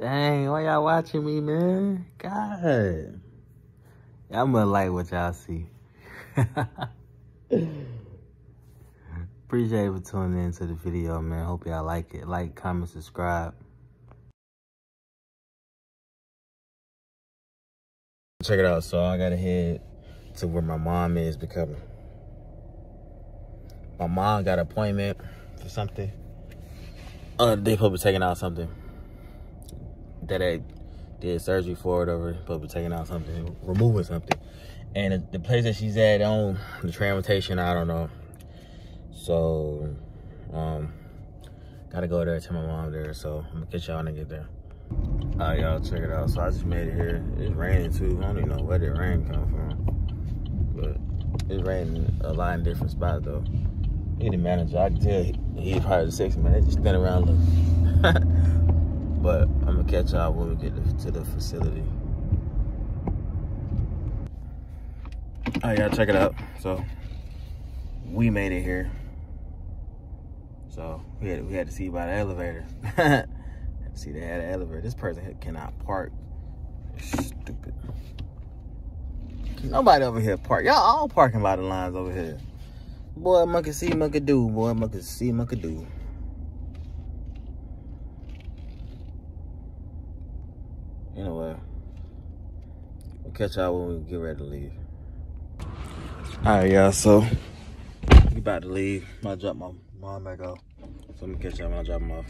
Dang, why y'all watching me, man? God. Y'all gonna like what y'all see. Appreciate you for tuning into the video, man. Hope y'all like it. Like, comment, subscribe. Check it out. So I gotta head to where my mom is because my mom got an appointment for something. Uh, they probably taking out something that I did surgery for it over, probably taking out something, removing something. And the, place that she's at on the transportation, I don't know. So, um, gotta go there to my mom there. So I'm gonna catch y'all when I get there. All right, y'all, check it out. So I just made it here. It's raining too. I don't even know where the rain come from, but it's raining a lot in different spots though. He the manager. I can tell he, he probably the six man. They just stand around looking. but I'm gonna catch y'all when we get to the facility. Right, y'all, check it out. So we made it here. So we had we had to see by the elevator. See, they had an elevator. This person cannot park. Stupid. Nobody over here park. Y'all all parking by the lines over here. Boy, monkey see, monkey do. Boy, monkey see, monkey do. Anyway, we'll catch y'all when we get ready to leave. All right, y'all. So we about to leave. I drop my mom back off. So I'm gonna catch y'all when I drop them off.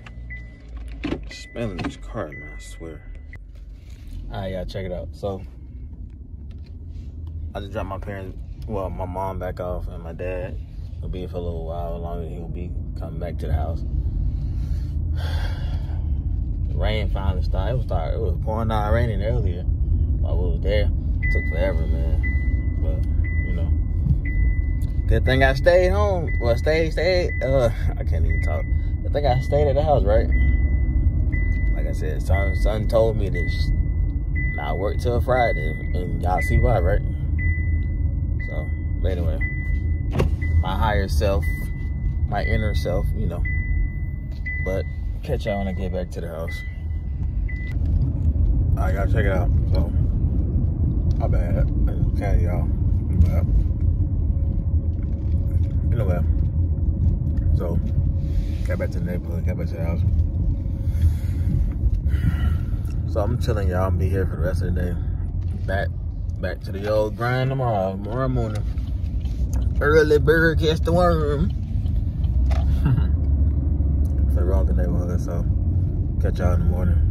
Smelling this car, man, I swear. All right, y'all, check it out. So, I just dropped my parents, well, my mom back off and my dad will be here for a little while longer. He'll be coming back to the house. The rain finally started. It was started. It was pouring out raining earlier was there. It took forever, man. But you know, good thing I stayed home. Well, stayed, stayed. Uh, I can't even talk. Good thing I stayed at the house, right? like I said, son, son told me this I work till Friday, and y'all see why, right? So, but anyway, my higher self, my inner self, you know. But catch y'all when I get back to the house. Right, y'all check it out. So, my bad. Okay, y'all. Bad. Anyway, so got back to the neighborhood, got back to the house. So I'm telling y'all, I'm be here for the rest of the day. Back, back to the old grind tomorrow, tomorrow morning. Early bird catch the worm. Wrong with the neighborhood, so catch y'all in the morning.